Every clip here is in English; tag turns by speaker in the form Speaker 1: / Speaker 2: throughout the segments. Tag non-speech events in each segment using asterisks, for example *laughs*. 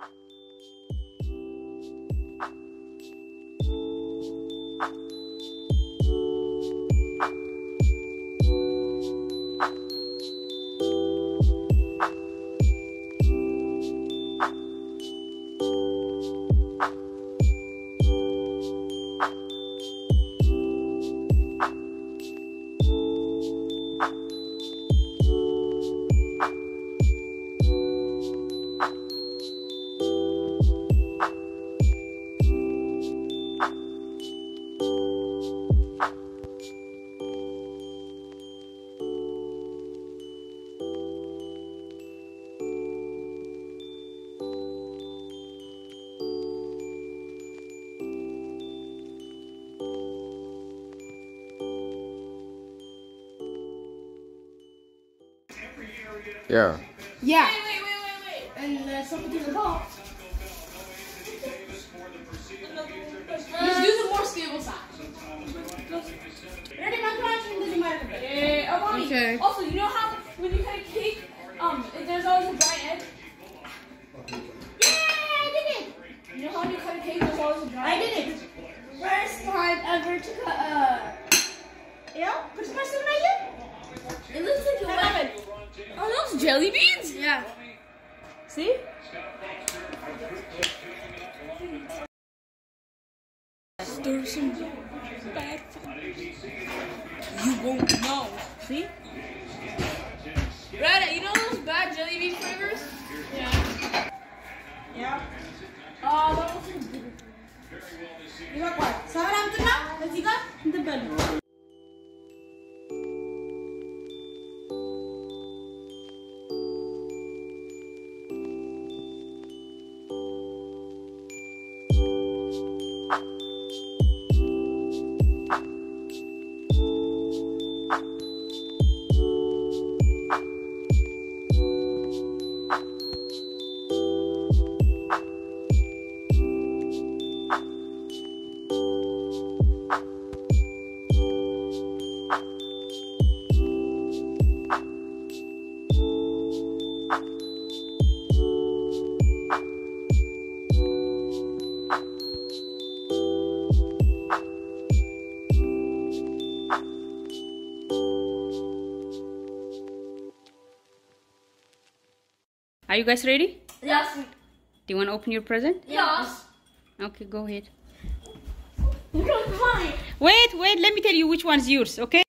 Speaker 1: you. Yeah.
Speaker 2: Yeah.
Speaker 3: Wait, wait, wait, wait, wait.
Speaker 2: And uh, something to the top.
Speaker 3: Let's do the more stable side.
Speaker 2: Ready, my question doesn't matter.
Speaker 3: Yeah.
Speaker 2: Okay.
Speaker 3: Also, you know how when you cut a cake, um, there's always a dry edge.
Speaker 2: Yeah, I did it.
Speaker 3: You know how when you cut a cake, there's always a dry
Speaker 2: I did it. First time ever to cut. Uh, yeah. First person I
Speaker 3: jelly beans?
Speaker 2: Yeah.
Speaker 3: See? There's some bad You won't know. See? Rada, you know those bad jelly bean flavors? Yeah.
Speaker 2: Yeah.
Speaker 3: Oh, that was
Speaker 2: Iba kwa. Sekarang tenang. Ketika tebal.
Speaker 4: Are you guys ready?
Speaker 3: Yes.
Speaker 4: Do you want to open your present?
Speaker 3: Yes.
Speaker 4: Okay, go ahead.
Speaker 3: Look at mine.
Speaker 4: Wait, wait, let me tell you which one's yours, okay?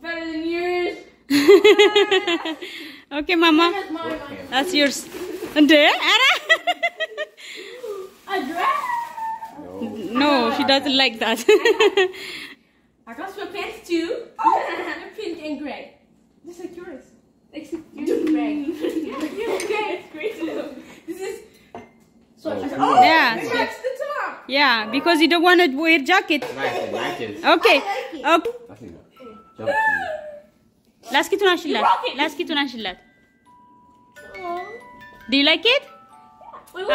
Speaker 3: Better than yours. *laughs*
Speaker 4: okay, Mama. That's yours. And
Speaker 3: A dress?
Speaker 4: No. no, she doesn't like that. *laughs*
Speaker 3: I got sweatpants too. *laughs* They're pink and gray. Just like yours. Except is gray. yours. It's gray. This is So
Speaker 1: oh,
Speaker 3: oh,
Speaker 4: yeah.
Speaker 3: The top.
Speaker 4: Yeah, because you don't want to wear jacket. Okay.
Speaker 1: Like okay.
Speaker 4: ላስኪቱን አንሽላት፣ ላስኪቱን አንሽላት። ዱ
Speaker 3: ላይክ ኢት?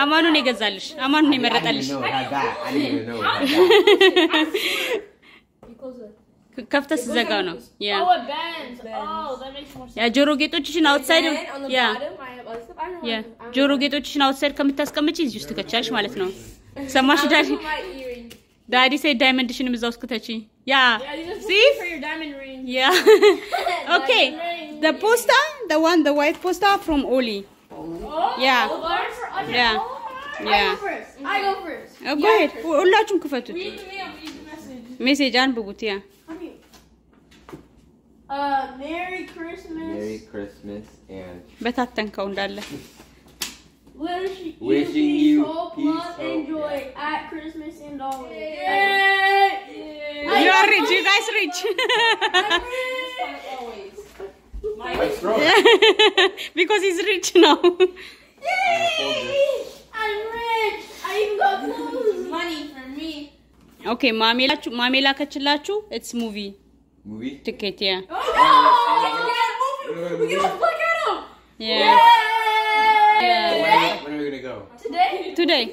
Speaker 4: አማኑን የገዛልሽ. አማኑን የመረጠልሽ. *laughs* ከፍተህ ስትዘጋው ነው። ያ ያ ጆሮ ጌጦችሽን አውትሳይድ ያ ያ ጆሮ ጌጦችሽን አውትሳይድ ከምታስቀምጪ እዚህ ውስጥ ትከቻለሽ ማለት ነው። ሰማሽ ዳዲ? ሴት ዳይመንድሽንም እዛው እስክተቺ ክተቺ። ያ
Speaker 3: Yeah, these are
Speaker 4: See?
Speaker 3: for your diamond ring.
Speaker 4: ያ *laughs* *laughs* okay the poster the one the white poster from Oli
Speaker 3: Oh,
Speaker 4: Yeah.
Speaker 3: the one for under.
Speaker 4: Yeah.
Speaker 3: Oh,
Speaker 4: Yeah.
Speaker 3: I go first. I go first.
Speaker 4: Oh, go ahead ሁላችሁም ክፈቱት
Speaker 3: Read to me. I'm reading the message.
Speaker 4: ሜሴጅ አንብቡት ያ
Speaker 3: Uh, Merry Christmas.
Speaker 1: Merry Christmas and
Speaker 4: በታተንከው እንዳለ
Speaker 2: Wishing,
Speaker 1: Wishing you
Speaker 2: hope,
Speaker 1: peace,
Speaker 2: love, and
Speaker 1: hope,
Speaker 2: joy at Christmas and always.
Speaker 4: You are rich. You guys rich. *laughs* because he's rich now.
Speaker 2: Yay! I'm rich. I got
Speaker 3: money for me.
Speaker 4: Okay, mommy, mommy, it's movie.
Speaker 1: Movie
Speaker 4: ticket, yeah.
Speaker 3: Oh, no! yeah, movie. We can look at him.
Speaker 4: Yeah.
Speaker 1: yeah.
Speaker 4: yeah.
Speaker 1: When, are we, when are we gonna go?
Speaker 2: Today.
Speaker 4: Today.